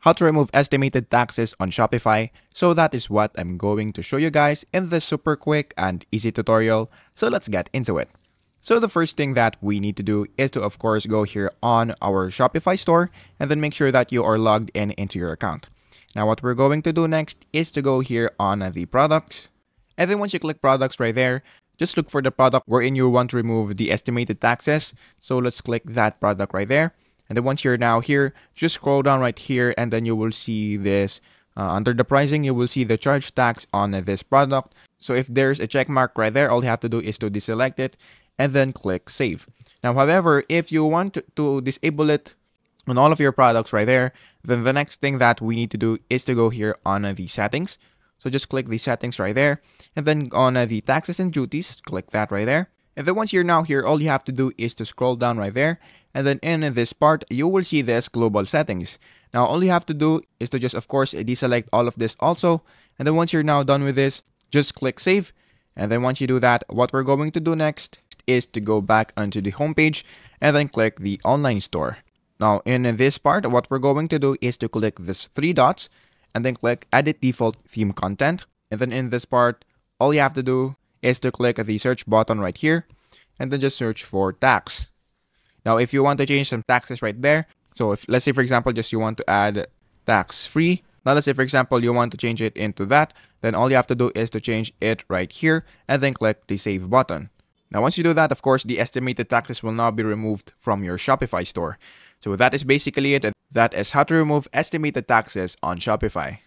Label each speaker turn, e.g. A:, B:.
A: how to remove estimated taxes on Shopify. So that is what I'm going to show you guys in this super quick and easy tutorial. So let's get into it. So the first thing that we need to do is to of course go here on our Shopify store and then make sure that you are logged in into your account. Now what we're going to do next is to go here on the products. And then once you click products right there, just look for the product wherein you want to remove the estimated taxes. So let's click that product right there. And then once you're now here, just scroll down right here and then you will see this uh, under the pricing, you will see the charge tax on this product. So if there's a check mark right there, all you have to do is to deselect it and then click save. Now, however, if you want to disable it on all of your products right there, then the next thing that we need to do is to go here on the settings. So just click the settings right there and then on the taxes and duties, click that right there. And then once you're now here, all you have to do is to scroll down right there and then in this part, you will see this global settings. Now, all you have to do is to just, of course, deselect all of this also. And then once you're now done with this, just click save. And then once you do that, what we're going to do next is to go back onto the homepage and then click the online store. Now, in this part, what we're going to do is to click this three dots and then click edit default theme content. And then in this part, all you have to do is to click the search button right here and then just search for tax. Now, if you want to change some taxes right there, so if let's say for example, just you want to add tax free. Now let's say for example, you want to change it into that, then all you have to do is to change it right here and then click the save button. Now, once you do that, of course, the estimated taxes will now be removed from your Shopify store. So that is basically it. That is how to remove estimated taxes on Shopify.